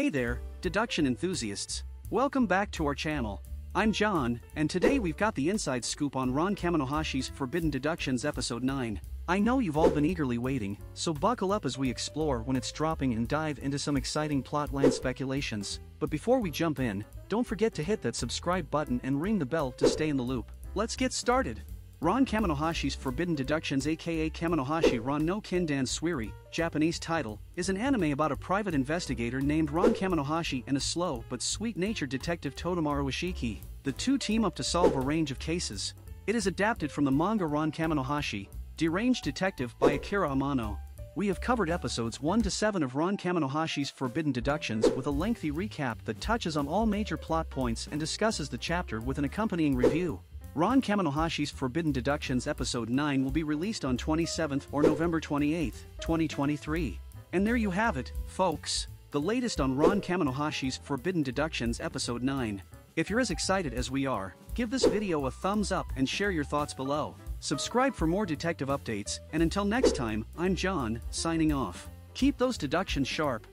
Hey there, deduction enthusiasts. Welcome back to our channel. I'm John, and today we've got the inside scoop on Ron Kamonohashi's Forbidden Deductions Episode 9. I know you've all been eagerly waiting, so buckle up as we explore when it's dropping and dive into some exciting plotline speculations. But before we jump in, don't forget to hit that subscribe button and ring the bell to stay in the loop. Let's get started! Ron Kamonohashi's Forbidden Deductions aka Kamonohashi Ron no Kindan Suiri, Japanese title, is an anime about a private investigator named Ron Kamonohashi and a slow but sweet-natured detective Totomaru Isshiki. The two team up to solve a range of cases. It is adapted from the manga Ron Kamonohashi, Deranged Detective by Akira Amano. We have covered episodes 1 to 7 of Ron Kamonohashi's Forbidden Deductions with a lengthy recap that touches on all major plot points and discusses the chapter with an accompanying review. Ron Kamonohashi's Forbidden Deductions Episode 9 will be released on 27th or November 28th, 2023. And there you have it, folks, the latest on Ron Kamonohashi's Forbidden Deductions Episode 9. If you're as excited as we are, give this video a thumbs up and share your thoughts below. Subscribe for more detective updates, and until next time, I'm John, signing off. Keep those deductions sharp,